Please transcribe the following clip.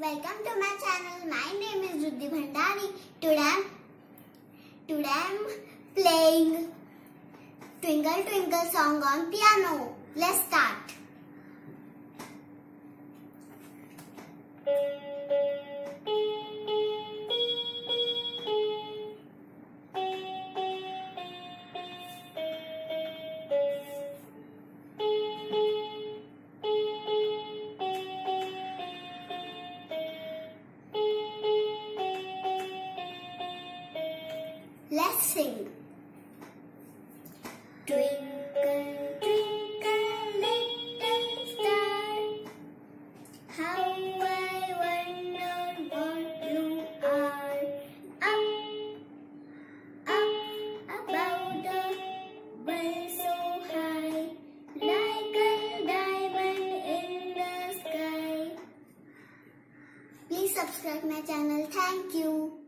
welcome to my channel. My name is Ruddhi Bhandari. Today I'm, today I'm playing Twinkle Twinkle song on piano. Let's Let's sing. Twinkle, twinkle, little star, how I wonder what you are. Up, up above the world so high, like a diamond in the sky. Please subscribe my channel. Thank you.